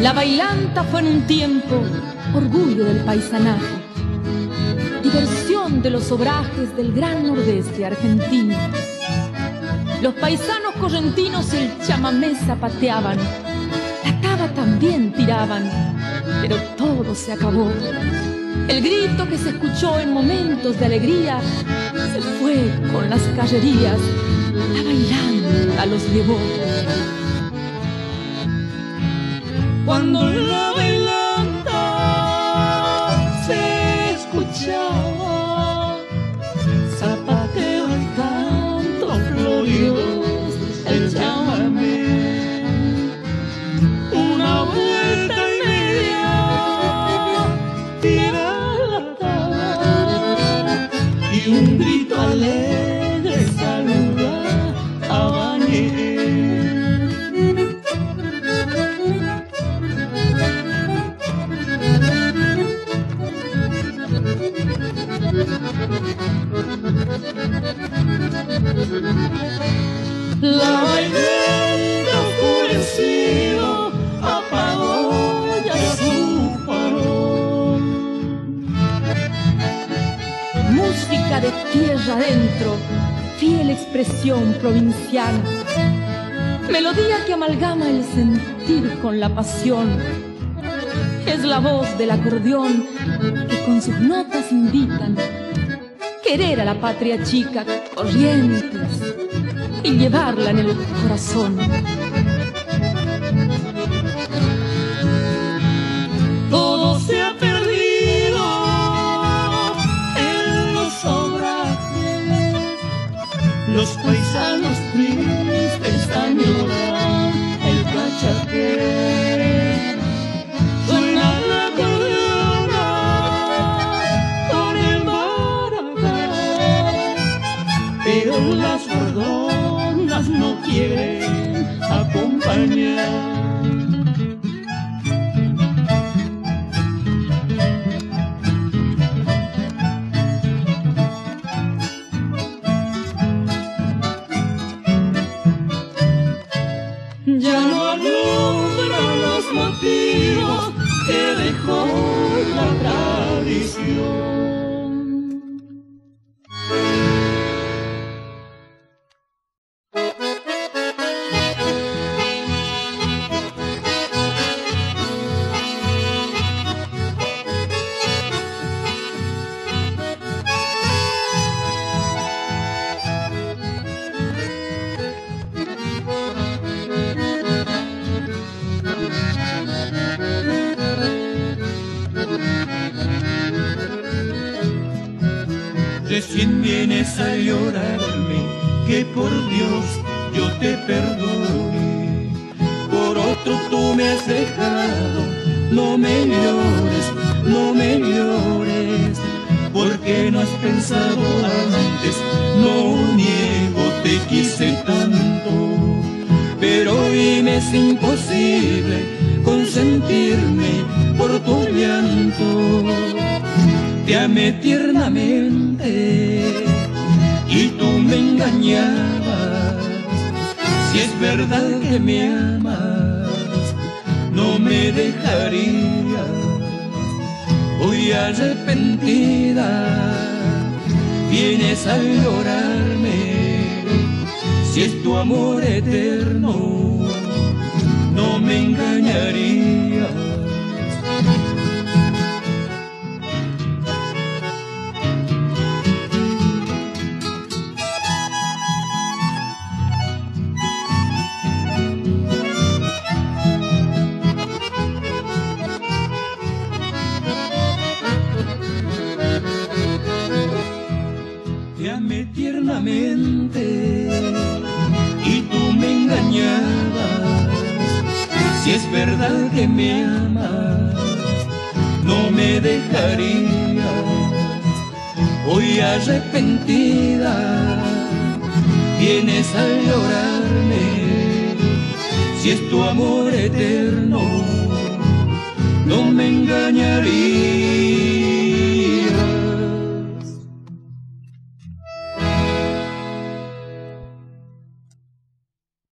La bailanta fue en un tiempo orgullo del paisanaje, diversión de los obrajes del gran nordeste argentino. Los paisanos correntinos el chamamé zapateaban, la taba también tiraban, pero todo se acabó. El grito que se escuchó en momentos de alegría se fue con las callerías, la bailanta los llevó. Cuando la bailanta se escuchaba, zapateo el canto florido, el una vuelta y media, tira la tabla, y un grito alegre La bailanta oscurecido apagó ya su farol. Música de tierra adentro, fiel expresión provinciana. Melodía que amalgama el sentir con la pasión. Es la voz del acordeón que con sus notas invitan querer a la patria chica corrientes y llevarla en el corazón. Pero las gordonas no quieren acompañar. Recién vienes a llorarme que por Dios yo te perdone. Por otro tú me has dejado, no me llores, no me llores, porque no has pensado antes, no niego, te quise tanto, pero hoy me es imposible te amé tiernamente y tú me engañabas. Si es verdad que me amas, no me dejarías. Hoy arrepentida vienes a llorarme. Si es tu amor eterno, no me engañarías. Tiernamente y tú me engañabas. Si es verdad que me amas, no me dejarías. Hoy arrepentida vienes a llorarme. Si es tu amor eterno, no me engañarías.